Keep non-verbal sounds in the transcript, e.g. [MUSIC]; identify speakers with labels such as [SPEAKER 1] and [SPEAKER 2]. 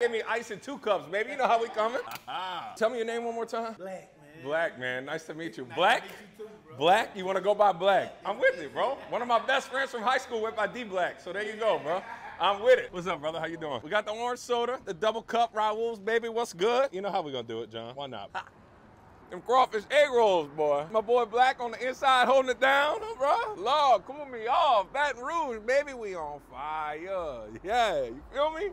[SPEAKER 1] Give me ice in two cups, baby. You know how we coming. [LAUGHS] Tell me your name one more time.
[SPEAKER 2] Black, man.
[SPEAKER 1] Black, man. Nice to meet you. Black? Black? You want to go by Black? I'm with it, bro. One of my best friends from high school went by D Black. So there you go, bro. I'm with it. What's up, brother? How you doing? We got the orange soda, the double cup Roul's, baby. What's good? You know how we gonna do it, John. Why not? Ha. Them crawfish egg rolls, boy. My boy Black on the inside holding it down, bro. Lord, cool me off. Baton Rouge, baby, we on fire. Yeah, you feel me?